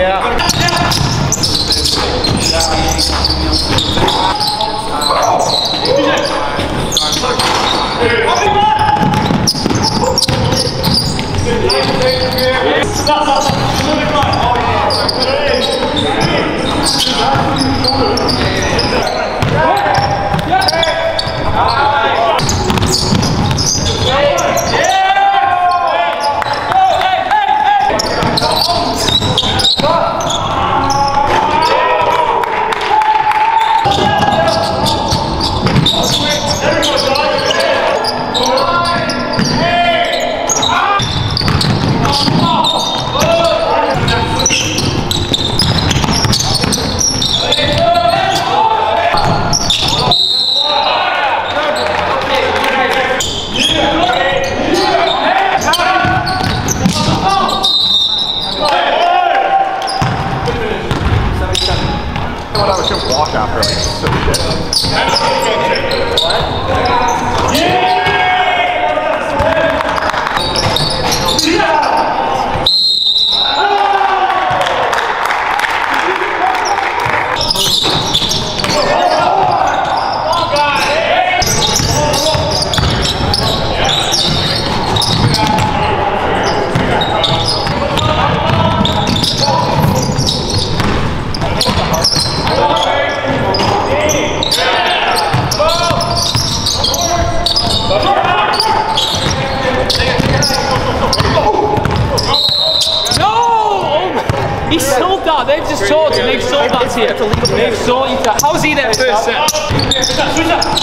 Stop, stop, stop. Oh, yeah. Hey. Hey. thought I was gonna walk after him. So shit. What? Yeah! They've sold that to you. They've sold you that.